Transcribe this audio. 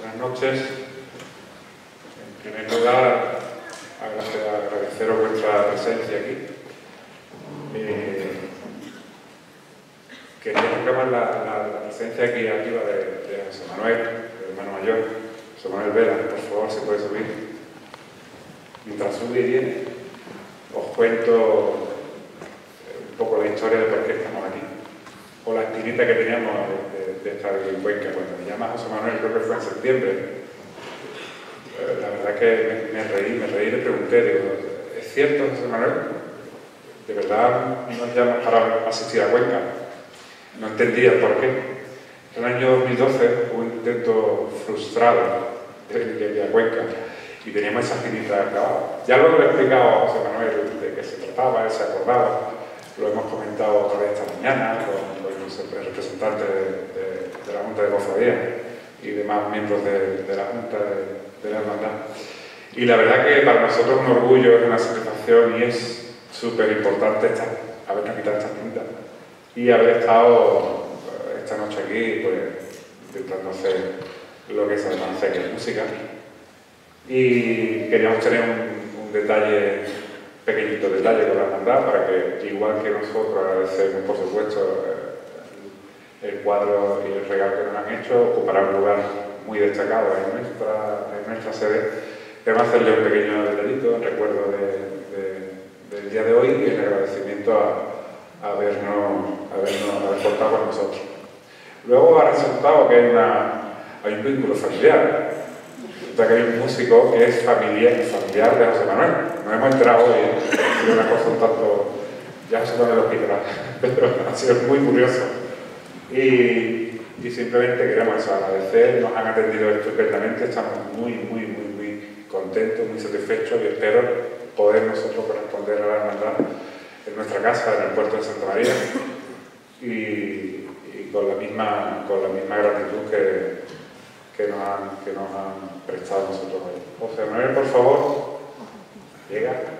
Buenas noches. En primer lugar, agradeceros vuestra presencia aquí. Eh, quería reclamar la, presencia aquí arriba de, de José Manuel, el hermano mayor. José Manuel Vela, por favor, si puede subir. Mientras sube y viene, os cuento un poco la historia de por qué estamos aquí. O la espinita que teníamos de, estar en Cuenca. Cuando me llama José Manuel, creo que fue en septiembre, eh, la verdad que me, reí, me reí y le pregunté, digo, ¿es cierto José Manuel? ¿De verdad nos llamas para asistir a Cuenca? No entendía por qué. En el año 2012 hubo un intento frustrado de ir a Cuenca y teníamos esa espinita acabada. Ya luego le he explicado a José Manuel de qué se trataba, él se acordaba, lo hemos comentado otra vez esta mañana con, el representante de, la De Cofradía y demás miembros de, la Junta de, la Hermandad. Y la verdad que para nosotros es un orgullo, es una satisfacción y es súper importante estar, habernos quitado esta cinta y haber estado eh, esta noche aquí pues, intentando hacer lo que se hace que es música. Y queríamos tener un, un detalle pequeñito detalle con la hermandad para que, igual que nosotros agradecemos, por supuesto, eh, el cuadro y el regalo que nos han hecho, ocupará un lugar muy destacado en nuestra, en nuestra sede. Queremos hacerle un pequeño detallito recuerdo del día de hoy y el agradecimiento a, a habernos, habernos portado con nosotros. Luego ha resultado que hay, una, hay un vínculo familiar ya que hay un músico que es familiar, familiar de José Manuel. Nos hemos enterado hoy, ha sido una cosa un tanto, ya se pone los pero ha sido muy curioso. Y, simplemente queremos agradecer, nos han atendido estupendamente, estamos muy, muy, muy, muy contentos, muy satisfechos y espero poder nosotros corresponder a la hermandad en nuestra casa, en el puerto de Santa María, y, y con, la misma, con la misma gratitud que, que nos han, que nos han prestado nosotros hoy. José Manuel, por favor, llega.